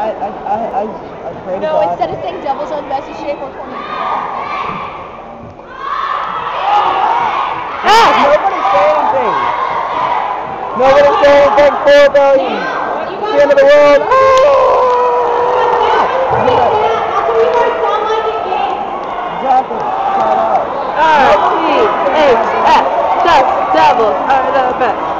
I, I pray to No, instead of saying devil's own best, you say 420. Ah! Nobody say anything. Nobody say anything. Four billion. It's the end of the world. Ah! Exactly. Shut up. R H S. That's double. Are the best.